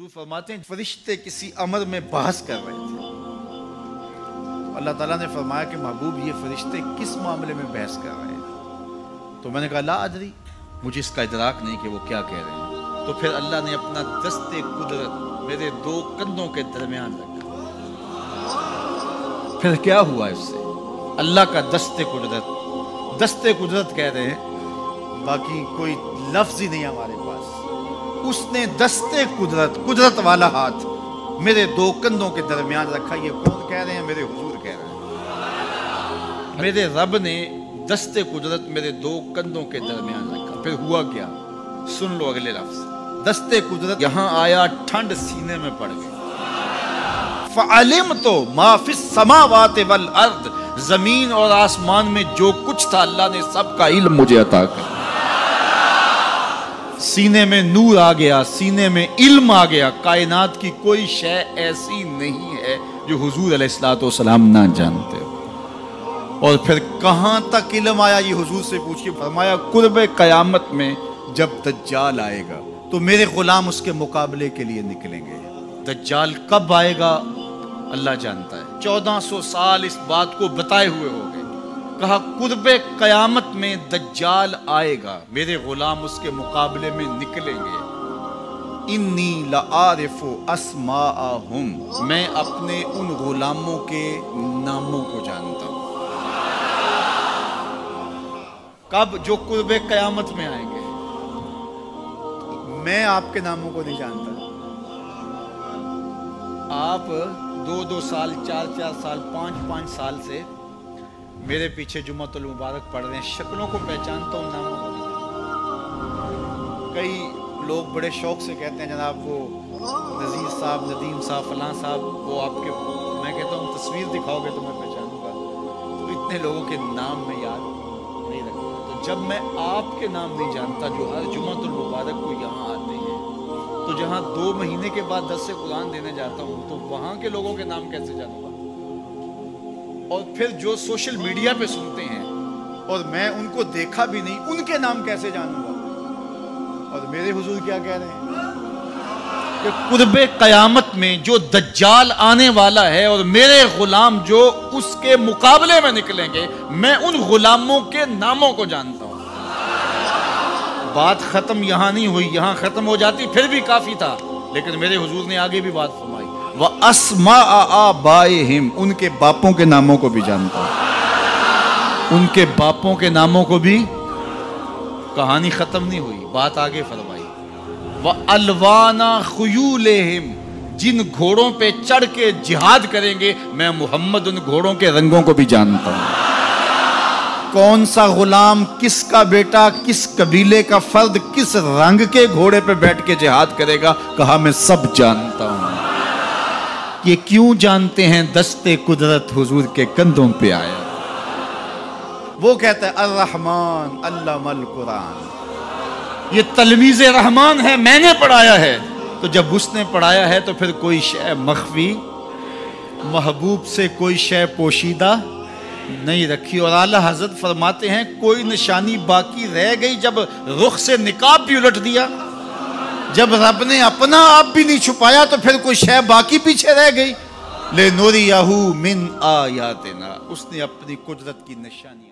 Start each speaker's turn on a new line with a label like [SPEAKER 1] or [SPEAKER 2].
[SPEAKER 1] हुजूर फरमाते हैं, फरिश्ते किसी अमर में बहस कर रहे थे। अल्लाह ताला ने फरमाया कि महबूब, ये फरिश्ते किस मामले में बहस कर रहे हैं? तो मैंने कहा, ला अदरी, मुझे इसका इदराक नहीं कि वो क्या कह रहे हैं। तो फिर अल्लाह ने अपना दस्ते कुदरत मेरे दो कंधों के दरमियान रखा। फिर क्या हुआ इससे? अल्लाह का दस्ते कुदरत। दस्ते कुदरत कह रहे हैं, बाकी कोई लफ्ज ही नहीं हमारे उसने दस्ते कुदरत कुदरत वाला हाथ मेरे दो कंधों के दरमियान रखा। ये कौन कह रहे हैं? मेरे हुजूर कह रहे हैं। मेरे रब ने दस्ते कुदरत मेरे दो कंधों के दरमियान रखा। फिर हुआ क्या? सुन लो अगले लफ्ज। दस्ते कुदरत यहाँ आया, ठंड सीने में पड़ गई। फ़ालिम तो माफिस समावात वल अर्द। ज़मीन और आसमान में जो कुछ था, अल्लाह ने सबका इल्म मुझे अता कर सीने में नूर आ गया, सीने में इल्म आ गया। कायनात की कोई शय ऐसी नहीं है जो हुजूर अलैहिस्सलाम ना जानते। और फिर कहाँ तक इल्म आया, ये हुजूर से पूछिए। फरमाया कुर्ब कयामत में जब दज्जाल आएगा तो मेरे गुलाम उसके मुकाबले के लिए निकलेंगे। दज्जाल कब आएगा, अल्लाह जानता है। चौदह सौ साल इस बात को बताए हुए हो गए। कहा कुर्ब कयामत में दज्जाल आएगा मेरे गुलाम उसके मुकाबले में निकलेंगे। इन्नी लारिफो असमा मैं अपने उन गुलामों के नामों को जानता हूँ। कब जो कुर्ब कयामत में आएँगे? मैं आपके नामों को नहीं जानता। आप दो दो साल चार चार साल पाँच पाँच साल से मेरे पीछे जुम्मतुल मुबारक पढ़ रहे हैं। शक्लों को पहचानता हूँ, नामों को कई लोग बड़े शौक से कहते हैं, जनाब, वो नज़ीर साहब, नदीम साहब, फलां साहब, वो आपके, मैं कहता हूँ, तस्वीर दिखाओगे तो मैं पहचानूँगा। तो इतने लोगों के नाम में याद नहीं रखता। तो जब मैं आपके नाम नहीं जानता, जो हर जुम्मतुल मुबारक को यहाँ आते हैं तो जहाँ दो महीने के बाद दस से कुरान देने जाता हूँ तो वहाँ के लोगों के नाम कैसे जानूँगा? और फिर जो सोशल मीडिया पे सुनते हैं, और मैं उनको देखा भी नहीं, उनके नाम कैसे जानूँगा? और मेरे हुजूर क्या कह रहे हैं? कि कुर्ब कयामत में जो दज्जाल आने वाला है और मेरे गुलाम जो उसके मुकाबले में निकलेंगे, मैं उन गुलामों के नामों को जानता हूँ। बात खत्म यहाँ नहीं हुई, यहाँ खत्म हो जाती, फिर भी काफ़ी था। लेकिन मेरे हुजूर ने आगे भी बात फरमाई। वह असमा बाए हिम उनके बापों के नामों को भी जानता उनके बापों के नामों को भी कहानी खत्म नहीं हुई, बात आगे फरमाई। वह अलवाना खयूल हिम जिन घोड़ों पे चढ़ के जिहाद करेंगे, मैं मोहम्मद उन घोड़ों के रंगों को भी जानता हूँ। कौन सा गुलाम, किसका बेटा, किस कबीले का फर्द, किस रंग के घोड़े पे बैठ के जिहाद करेगा, कहा मैं सब जानता हूँ। ये क्यों जानते हैं दस्ते कुदरत हुजूर के कंधों पे आया? वो कहता है, अर्रहमान, अल्लामल कुरान। ये तलवीज रहमान है, मैंने पढ़ाया है। तो जब उसने पढ़ाया है तो फिर कोई शय मखफी, महबूब से कोई शय पोशीदा नहीं रखी। और आला हज़रत फरमाते हैं, कोई निशानी बाकी रह गई जब रुख से निकाब भी उलट दिया। जब रब ने अपना आप भी नहीं छुपाया तो फिर कोई शह बाकी पीछे रह गई। ले नोरी याहू मिन आ आयातना, उसने अपनी कुदरत की निशानी